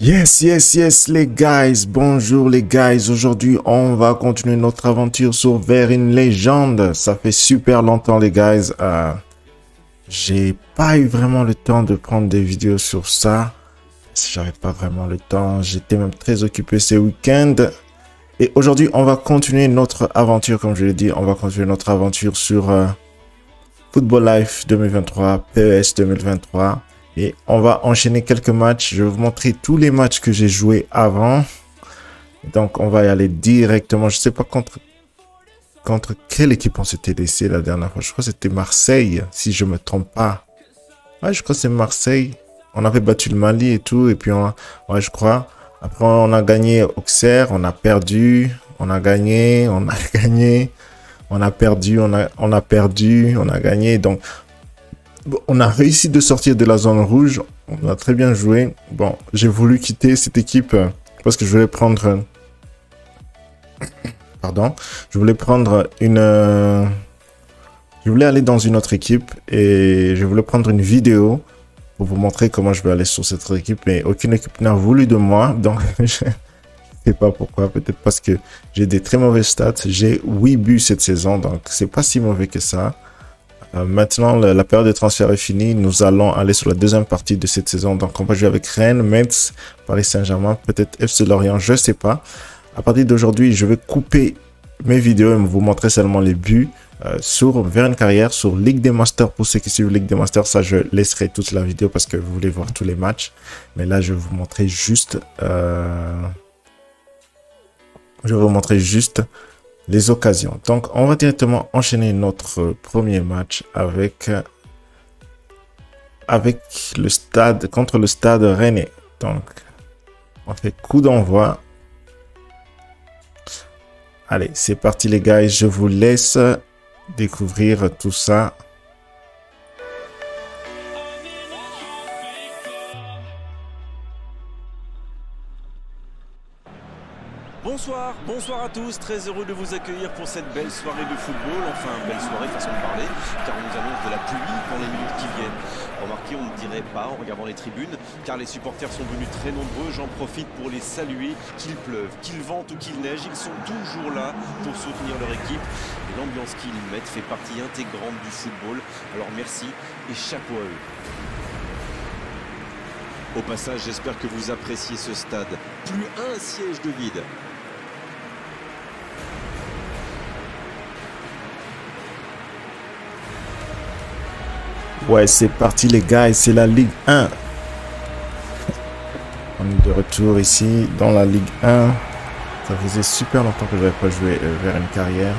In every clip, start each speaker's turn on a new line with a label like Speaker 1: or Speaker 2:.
Speaker 1: Yes, yes, yes, les guys. Bonjour, les guys. Aujourd'hui, on va continuer notre aventure sur Vers une légende. Ça fait super longtemps, les guys. Euh, J'ai pas eu vraiment le temps de prendre des vidéos sur ça. J'avais pas vraiment le temps. J'étais même très occupé ces week-ends. Et aujourd'hui, on va continuer notre aventure, comme je l'ai dit. On va continuer notre aventure sur euh, Football Life 2023, PES 2023. Et on va enchaîner quelques matchs. Je vais vous montrer tous les matchs que j'ai joués avant. Donc, on va y aller directement. Je sais pas contre, contre quelle équipe on s'était laissé la dernière fois. Je crois que c'était Marseille, si je me trompe pas. Ouais, je crois que c'est Marseille. On avait battu le Mali et tout. Et puis, on, ouais, je crois. Après, on a gagné Auxerre. On a perdu. On a gagné. On a gagné. On a perdu. On a, on a perdu. On a gagné. Donc, on a réussi de sortir de la zone rouge. On a très bien joué. Bon, j'ai voulu quitter cette équipe euh, parce que je voulais prendre... Pardon. Je voulais prendre une... euh, Je voulais aller dans une autre équipe et je voulais prendre une vidéo pour vous montrer comment je vais aller sur cette équipe. Mais aucune équipe n'a voulu de moi. Donc, je sais pas pourquoi. Peut-être parce que j'ai des très mauvais stats. J'ai 8 buts cette saison. Donc, c'est pas si mauvais que ça. Euh, maintenant, la, période de transfert est finie. Nous allons aller sur la deuxième partie de cette saison. Donc, on va jouer avec Rennes, Metz, Paris Saint-Germain, peut-être FC Lorient, je sais pas. À partir d'aujourd'hui, je vais couper mes vidéos et vous montrer seulement les buts euh, sur vers une carrière, sur Ligue des Masters. Pour ceux qui suivent Ligue des Masters, ça, je laisserai toute la vidéo parce que vous voulez voir tous les matchs. Mais là, je vais vous montrer juste... euh, Je vais vous montrer juste les occasions. Donc, on va directement enchaîner notre premier match avec le stade contre le stade Rennais. Donc, on fait coup d'envoi. Allez, c'est parti les gars. Je vous laisse découvrir tout ça.
Speaker 2: Bonsoir, à tous, très heureux de vous accueillir pour cette belle soirée de football, enfin belle soirée façon de parler, car on nous annonce de la pluie dans les minutes qui viennent. Remarquez, on ne dirait pas en regardant les tribunes, car les supporters sont venus très nombreux, j'en profite pour les saluer, qu'il pleuve, qu'il vente ou qu'il neige, ils sont toujours là pour soutenir leur équipe. Et l'ambiance qu'ils mettent fait partie intégrante du football, alors merci et chapeau à eux. Au passage, j'espère que vous appréciez ce stade. Plus un siège de vide.
Speaker 1: Ouais, c'est parti les gars, c'est la Ligue 1. On est de retour ici dans la Ligue 1. Ça faisait super longtemps que je n'avais pas joué euh, vers une carrière.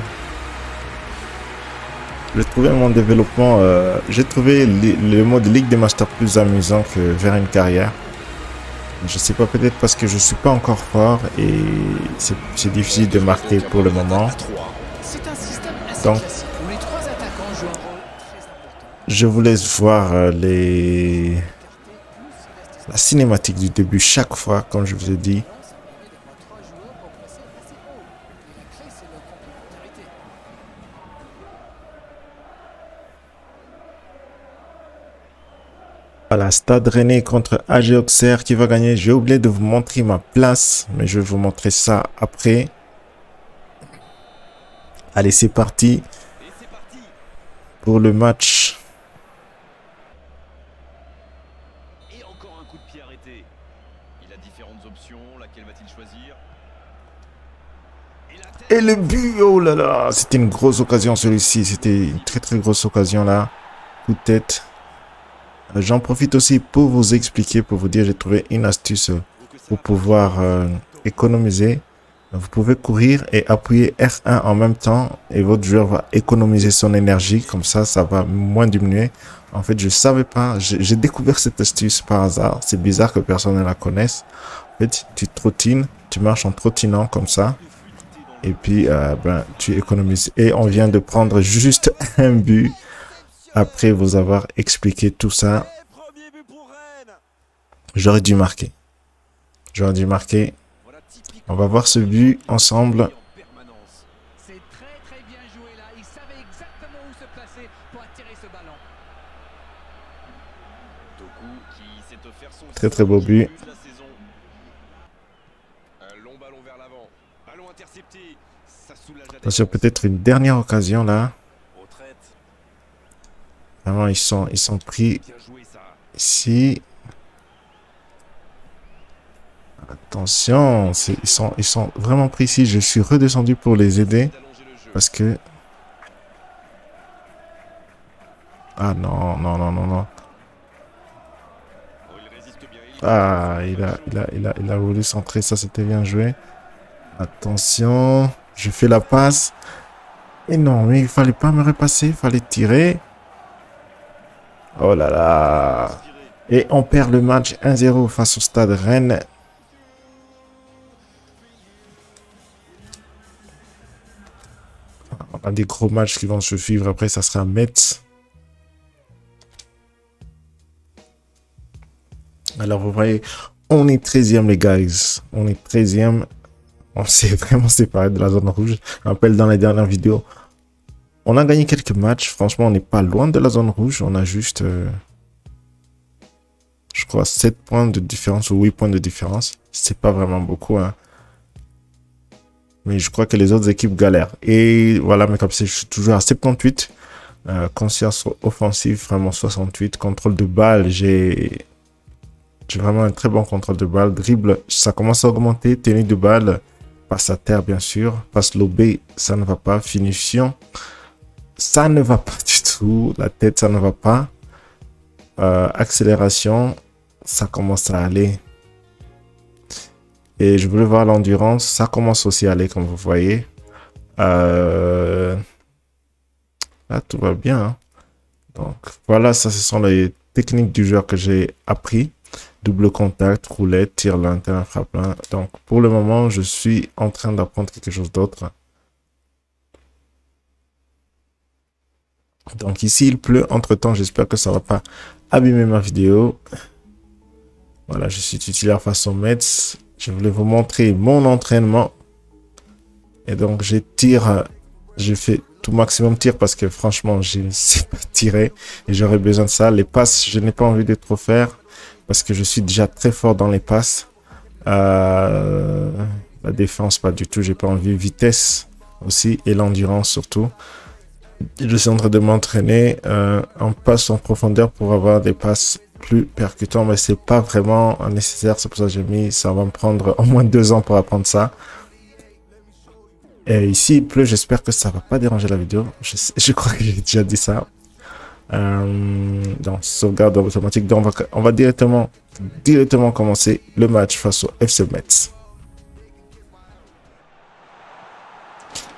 Speaker 1: J'ai trouvé mon développement, euh, j'ai trouvé le mode Ligue des Masters plus amusant que vers une carrière. Je sais pas, peut-être parce que je suis pas encore fort et c'est difficile de marquer pour le moment. Donc- Je vous laisse voir euh, les la cinématique du début chaque fois, comme je vous ai dit. Voilà, Stade Rennais contre AG Auxerre qui va gagner. J'ai oublié de vous montrer ma place, mais je vais vous montrer ça après. Allez, c'est parti pour le match.
Speaker 2: Et encore un coup de pied arrêté. Il a différentes options. Laquelle va-t-il choisir? Et
Speaker 1: le but, oh là là, c'était une grosse occasion celui-ci. C'était une très très grosse occasion là. Coup de tête. Euh, J'en profite aussi pour vous expliquer, pour vous dire, j'ai trouvé une astuce euh, pour pouvoir euh, économiser. Vous pouvez courir et appuyer R1 en même temps et votre joueur va économiser son énergie. Comme ça, ça va moins diminuer. En fait, je savais pas. J'ai découvert cette astuce par hasard. C'est bizarre que personne ne la connaisse. En fait, tu trottines, tu marches en trottinant comme ça. Et puis, euh, ben, tu économises. Et on vient de prendre juste un but après vous avoir expliqué tout ça. J'aurais dû marquer. J'aurais dû marquer. On va voir ce but ensemble.
Speaker 3: Très très
Speaker 1: beau but. Attention, peut-être une dernière occasion là. Vraiment, ils sont, ils sont pris ici. Attention, ils sont, vraiment ici. Je suis redescendu pour les aider parce que... Ah non, non, non, non, non. Ah, il a, il a, il a, il a voulu centrer, ça c'était bien joué. Attention, je fais la passe. Et non, mais il fallait pas me repasser, il fallait tirer. Oh là là. Et on perd le match 1-0 face au stade Rennes. A des gros matchs qui vont se suivre. Après, ça sera Metz. Alors, vous voyez, on est 13e, les guys. On est 13e. On s'est vraiment séparé de la zone rouge. Je rappelle dans les dernières vidéos. On a gagné quelques matchs. Franchement, on n'est pas loin de la zone rouge. On a juste, euh, je crois, 7 points de différence ou 8 points de différence. C'est pas vraiment beaucoup. Hein. Mais je crois que les autres équipes galèrent. Et voilà, comme ça, je suis toujours à 78. Euh, conscience offensive, vraiment 68. Contrôle de balle, j'ai j'ai vraiment un très bon contrôle de balle. Dribble, ça commence à augmenter. Tenue de balle, passe à terre, bien sûr. Passe lobé, ça ne va pas. Finition, ça ne va pas du tout. La tête, ça ne va pas. Euh, accélération, ça commence à aller. Et je voulais voir l'endurance. Ça commence aussi à aller, comme vous voyez. Euh... Là, tout va bien. hein. Donc, voilà, ça, ce sont les techniques du joueur que j'ai appris. Double contact, roulette, tir lanterne, frappe lin. Donc, pour le moment, je suis en train d'apprendre quelque chose d'autre. Donc, ici, il pleut. Entre-temps, j'espère que ça va pas abîmer ma vidéo. Voilà, je suis titulaire face au Metz. Je voulais vous montrer mon entraînement. Et donc, je tire. Je fais tout maximum tir parce que franchement, je ne sais pas tirer. Et j'aurais besoin de ça. Les passes, je n'ai pas envie de trop faire parce que je suis déjà très fort dans les passes. Euh, la défense, pas du tout. J'ai pas envie. Vitesse aussi et l'endurance surtout. Je suis en train de m'entraîner euh, en passe en profondeur pour avoir des passes plus percutants, mais c'est pas vraiment nécessaire. C'est pour ça que j'ai mis. Ça va me prendre au moins deux ans pour apprendre ça. Et ici, pleut. J'espère que ça va pas déranger la vidéo. Je, crois que j'ai déjà dit ça. Euh, donc, sauvegarde automatique. Donc, on va, directement, directement commencer le match face au FC Metz.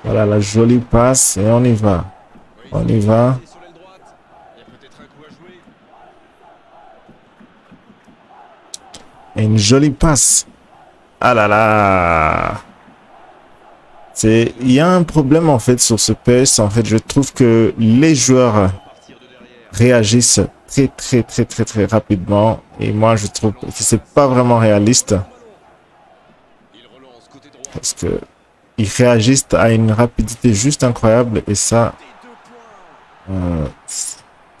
Speaker 1: Voilà la jolie passe et on y va. On y va.
Speaker 2: Et sur l'aile droite. Il y a peut-être un coup à jouer.
Speaker 1: Et une jolie passe. Ah là là. Il y a un problème en fait sur ce PS. En fait, je trouve que les joueurs réagissent très très très très très rapidement. Et moi, je trouve que c'est pas vraiment réaliste parce que ils réagissent à une rapidité juste incroyable et ça, euh,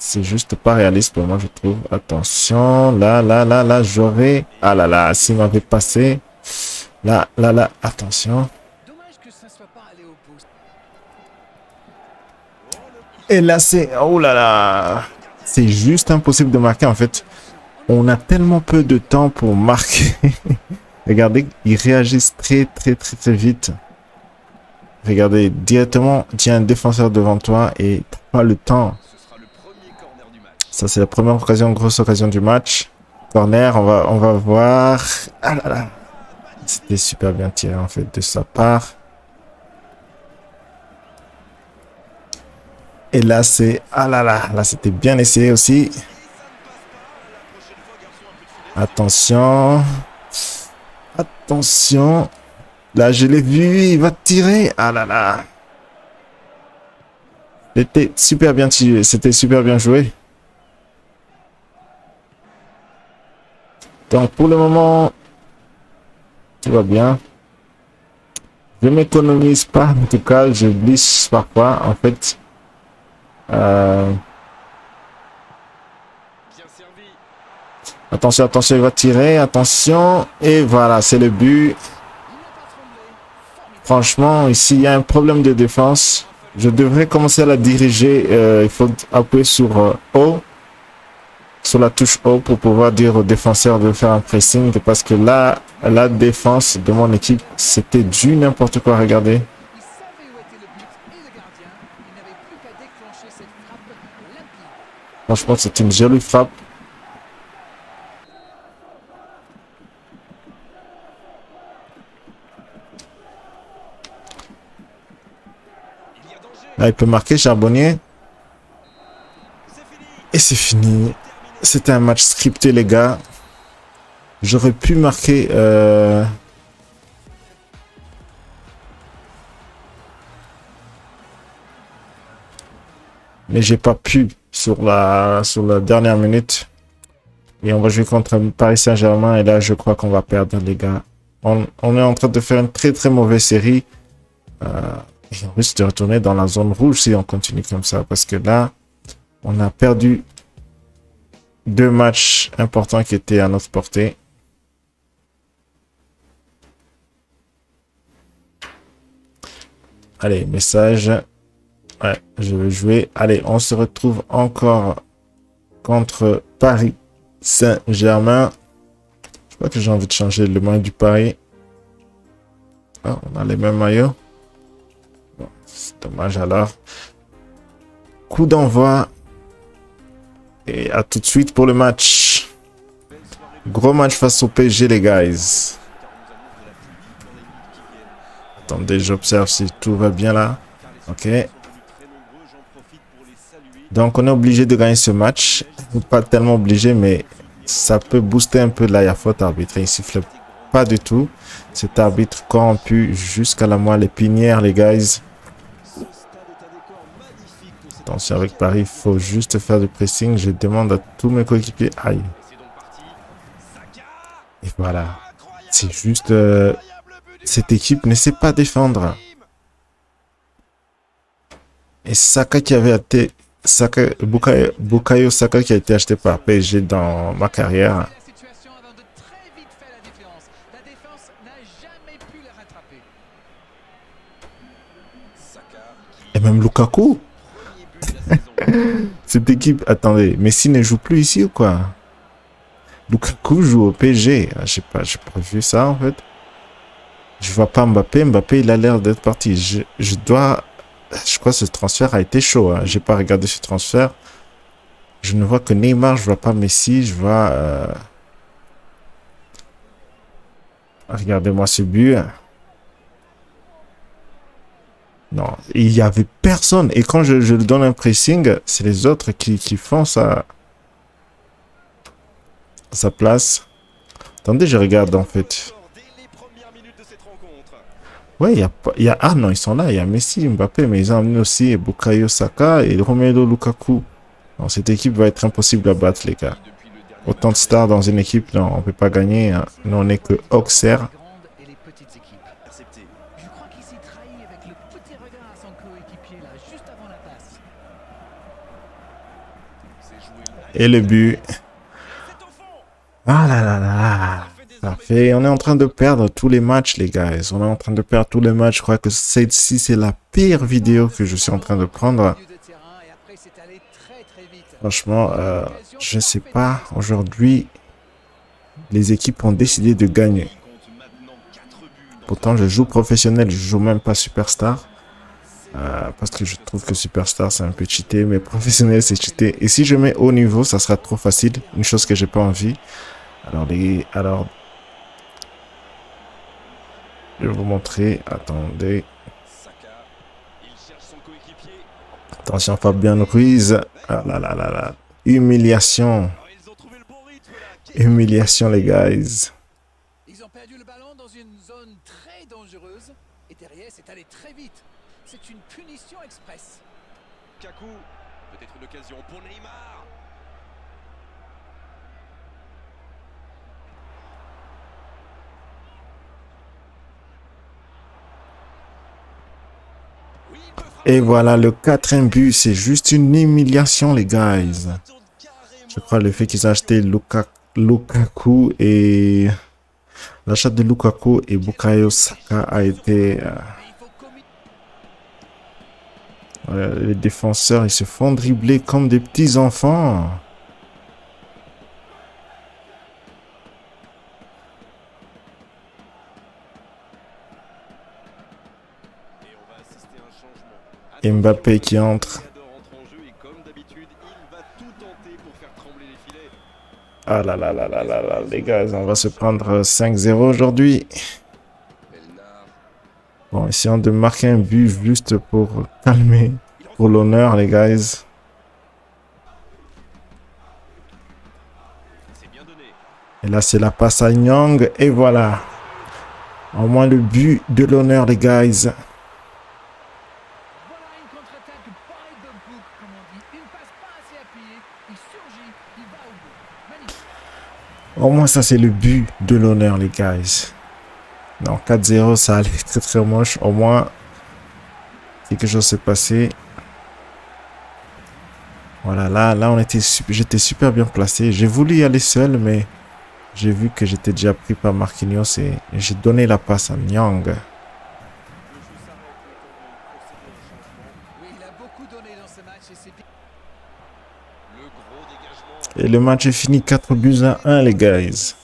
Speaker 1: c'est juste pas réaliste pour moi, je trouve. Attention, là, là, là, là, j'aurais. Ah là là, s'il m'avait passé. Là, là, là, attention.
Speaker 3: Dommage que ça soit pas allé au poste.
Speaker 1: Et là, c'est... Oh là là C'est juste impossible de marquer, en fait. On a tellement peu de temps pour marquer. Regardez, ils réagissent très, très, très, très vite. Regardez, directement, tiens un défenseur devant toi et t'as pas le temps.
Speaker 2: Ce sera le premier corner du match.
Speaker 1: Ça, c'est la première occasion, grosse occasion du match. Corner, on va, voir. Ah là là C'était super bien tiré, en fait, de sa part. Et là, c'est... Ah là là, là, c'était bien essayé aussi. Attention. Attention. Là, je l'ai vu, il va tirer. Ah là là. C'était super bien tiré, c'était super bien joué. Donc, pour le moment, tout va bien. Je m'économise pas, en tout cas, je glisse parfois, en fait. Euh, attention, attention, il va tirer, attention. Et voilà, c'est le but. Franchement, ici, il y a un problème de défense. Je devrais commencer à la diriger. Euh, il faut appuyer sur euh, O, sur la touche O pour pouvoir dire au défenseur de faire un pressing. Parce que là, la défense de mon équipe, c'était du n'importe quoi. Regardez. Franchement, c'est une jolie frappe. Là, il peut marquer Charbonnier. Et c'est fini. C'était un match scripté, les gars. J'aurais pu marquer... euh, Mais j'ai pas pu sur la, sur la dernière minute. Et on va jouer contre Paris Saint-Germain. Et là, je crois qu'on va perdre, les gars. On, on est en train de faire une très très mauvaise série. Euh, et on risque de retourner dans la zone rouge si on continue comme ça. Parce que là, on a perdu deux matchs importants qui étaient à notre portée. Allez, message. Ouais, je vais jouer. Allez, on se retrouve encore contre Paris Saint-Germain. Je crois que j'ai envie de changer le maillot du Paris. Ah, on a les mêmes maillots. C'est dommage alors. Coup d'envoi. Et à tout de suite pour le match. Gros match face au PSG, les guys. Attendez, j'observe si tout va bien là. Ok. Donc, on est obligé de gagner ce match. Pas tellement obligé, mais ça peut booster un peu la faute arbitre. Il siffle pas du tout. Cet arbitre corrompu jusqu'à la moelle épinière, les guys. Attention avec Paris, il faut juste faire du pressing. Je demande à tous mes coéquipiers. Aïe. Et voilà. C'est juste... euh, cette équipe ne sait pas défendre. Et Saka qui avait été... Saka, Bukayo, Saka qui a été acheté par PSG dans ma carrière. Et même Lukaku. Cette équipe, attendez, Messi ne joue plus ici ou quoi? Lukaku joue au PSG. Ah, j'ai pas vu ça en fait. Je vois pas Mbappé. Mbappé, il a l'air d'être parti. Je, dois. Je crois que ce transfert a été chaud. Hein. J'ai pas regardé ce transfert. Je ne vois que Neymar, je vois pas Messi, je vois. euh, Regardez-moi ce but. Non, il y avait personne. Et quand je, je donne un pressing, c'est les autres qui, qui font sa, sa place. Attendez, je regarde en fait. Ouais, il y a, y a... Ah non, ils sont là. Il y a Messi, Mbappé, mais ils ont amené aussi Bukayo Saka et Romelu Lukaku. Non, cette équipe va être impossible à battre, les gars. Autant de stars dans une équipe, non, on peut pas gagner. hein. Nous, on est que Auxerre.
Speaker 3: Les grandes et les petites équipes. Je crois qu'il s'y trahit avec le petit regard à son coéquipier là, juste avant la passe.
Speaker 1: Et le but. Ah là là là. Ça fait, on est en train de perdre tous les matchs, les gars. On est en train de perdre tous les matchs. Je crois que celle-ci, c'est la pire vidéo que je suis en train de prendre. Franchement, euh, je sais pas. Aujourd'hui, les équipes ont décidé de gagner. Pourtant, je joue professionnel. Je joue même pas superstar. Euh, parce que je trouve que superstar, c'est un peu cheaté. Mais professionnel, c'est cheaté. Et si je mets haut niveau, ça sera trop facile. Une chose que j'ai pas envie. Alors, les, alors, je vais vous montrer. Attendez. Attention, Fabien Ruiz. Ah là là là là. Humiliation. Humiliation, les guys.
Speaker 3: Ils ont perdu le ballon dans une zone très dangereuse et derrière c'est allé très vite. C'est une punition express.
Speaker 2: Kaku,
Speaker 1: Et voilà, le quatrième but, c'est juste une humiliation, les
Speaker 2: carrément.
Speaker 1: Je crois le fait qu'ils ont acheté Luka- Lukaku et L'achat de Lukaku et Bukayo Saka a été... Les défenseurs, ils se font dribbler comme des petits enfants. Mbappé qui entre. Ah là là là là là là, les gars, on va se prendre 5-0 aujourd'hui. Bon, essayons de marquer un but juste pour calmer, pour l'honneur, les guys. Et là, c'est la passe à Nyang. Et voilà. Au moins le but de l'honneur, les guys. Au moins, ça, c'est le but de l'honneur, les guys. Non, 4-0, ça allait très très moche. Au moins, quelque chose s'est passé. Voilà, là, là, on était, j'étais super bien placé. J'ai voulu y aller seul, mais j'ai vu que j'étais déjà pris par Marquinhos et j'ai donné la passe à Nyang. Et le match est fini 4 buts à 1, les guys.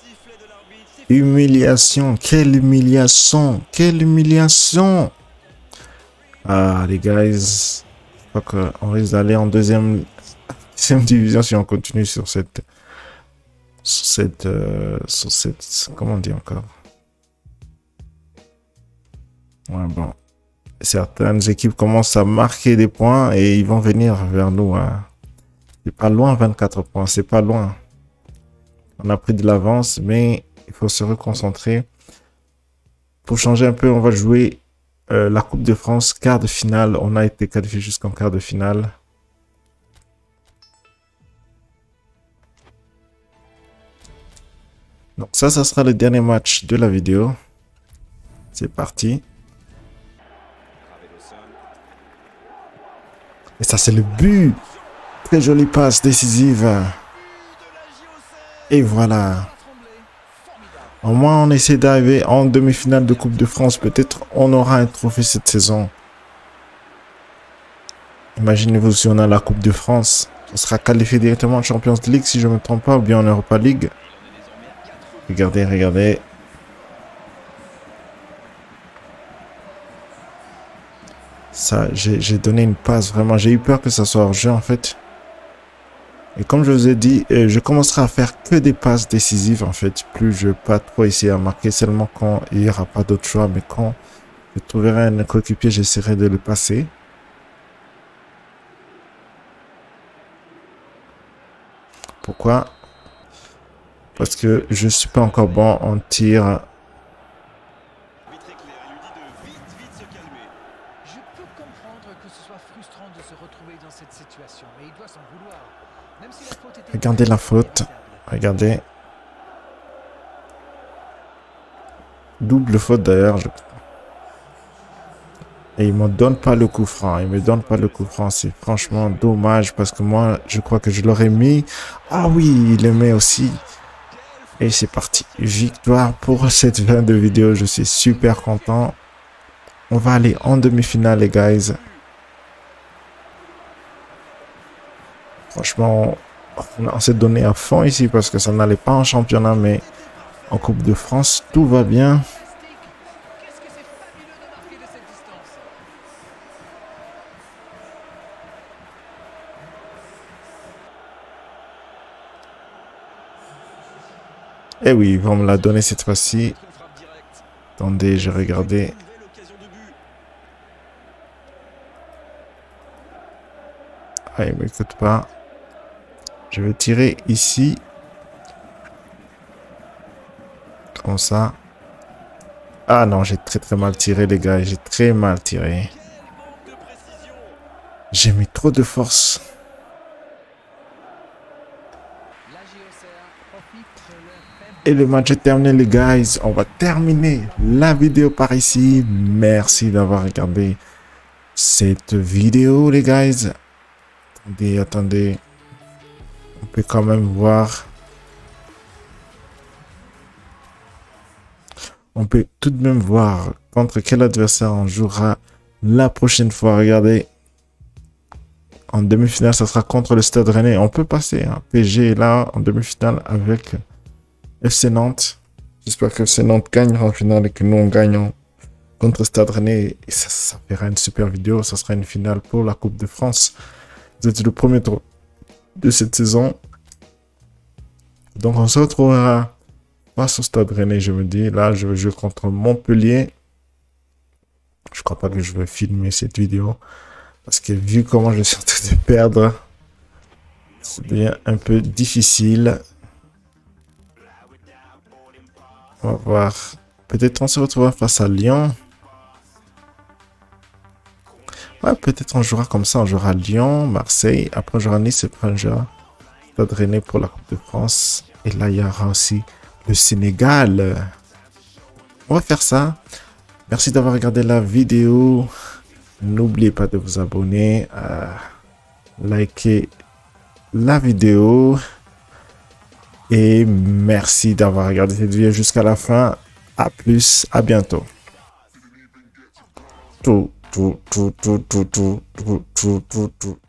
Speaker 1: Humiliation. Quelle humiliation. Quelle humiliation. Ah, les guys. Je crois qu'on risque d'aller en deuxième, division si on continue sur cette... Sur cette... Euh, sur cette... Comment on dit encore? Ouais, bon. Certaines équipes commencent à marquer des points et ils vont venir vers nous. Hein. C'est pas loin, 24 points. C'est pas loin. On a pris de l'avance, mais il faut se reconcentrer. Pour changer un peu, on va jouer euh, la Coupe de France, quart de finale. On a été qualifié jusqu'en quart de finale. Donc ça, ça sera le dernier match de la vidéo. C'est parti. Et ça, c'est le but Très jolie passe décisive. Et voilà. Au moins, on essaie d'arriver en demi-finale de Coupe de France. Peut-être on aura un trophée cette saison. Imaginez-vous si on a la Coupe de France. On sera qualifié directement en Champions League si je ne me trompe pas, ou bien en Europa League. Regardez, regardez. Ça, j'ai donné une passe vraiment. J'ai eu peur que ça soit hors jeu en fait. Et comme je vous ai dit, euh, je commencerai à faire que des passes décisives en fait. Plus je pas trop essayer à marquer seulement quand il n'y aura pas d'autre choix. Mais quand je trouverai un coéquipier, j'essaierai de le passer. Pourquoi? Parce que je suis pas encore bon en tir Regardez la faute. Regardez. Double faute d'ailleurs. Et il me donne pas le coup franc. Il me donne pas le coup franc. C'est franchement dommage parce que moi, je crois que je l'aurais mis. Ah oui, il le met aussi. Et c'est parti. Victoire pour cette fin de vidéo. Je suis super content. On va aller en demi-finale, les guys. Franchement, on s'est donné à fond ici parce que ça n'allait pas en championnat, mais en Coupe de France, tout va bien. Eh oui, ils vont me la donner cette fois-ci. Attendez, je regardais. Ah, il m'écoute pas. Je vais tirer ici. Comme ça. Ah non, j'ai très très mal tiré les gars. J'ai très mal tiré. J'ai mis trop de force. Et le match est terminé les guys. On va terminer la vidéo par ici. Merci d'avoir regardé cette vidéo les guys. Attendez, attendez. On peut quand même voir. on peut tout de même voir contre quel adversaire on jouera la prochaine fois. Regardez, en demi-finale, ça sera contre le Stade Rennais. On peut passer. Hein. PG là en demi-finale avec FC Nantes. J'espère que FC Nantes gagnera en finale et que nous, on gagnons contre Stade Rennais. Et ça, ça fera une super vidéo. Ça sera une finale pour la Coupe de France. C'était le premier tour de cette saison. Donc, on se retrouvera face au Stade Rennais, je me dis. Là, je vais jouer contre Montpellier. Je crois pas que je vais filmer cette vidéo. Parce que vu comment je suis en train de perdre, ça devient un peu difficile. On va voir. Peut-être on se retrouvera face à Lyon. Ouais, peut-être on jouera comme ça. On jouera Lyon, Marseille. Après, on jouera Nice et Prangea. Stade Rennais pour la Coupe de France. Et là, il y aura aussi le Sénégal. On va faire ça. Merci d'avoir regardé la vidéo. N'oubliez pas de vous abonner, à liker la vidéo. Et merci d'avoir regardé cette vidéo jusqu'à la fin. À plus, à bientôt. Tout, tout, tout, tout, tout, tout, tout, tout, tout, tout.